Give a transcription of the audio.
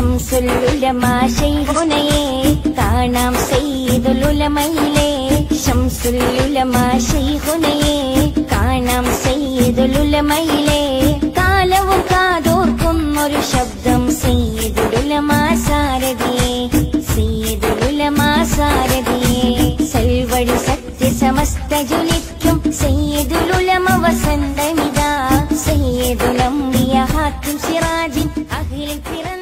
ശംസുലുലമാ ശൈഹുനയെ കാണാം സയ്യിദുലുലമയിലെ ശംസുലുലമാ ശൈഹുനയെ കാണാം സയ്യിദുലുലമയിലെ കാലവും കാതോർക്കുന്നൊരു ശബ്ദം സയ്യിദുലുലമാ സാരതിയെ സയ്യിദുലുലമാ സാരതിയെ സൽവഴി സത്യസമസ്ത ജുലിക്കും സയ്യിദുലുലമ വസന്തമിതാ സയ്യിദുലംബിയ ഹാത്തിം സിറാജിൻ അഖിലിൽ പിറന്ന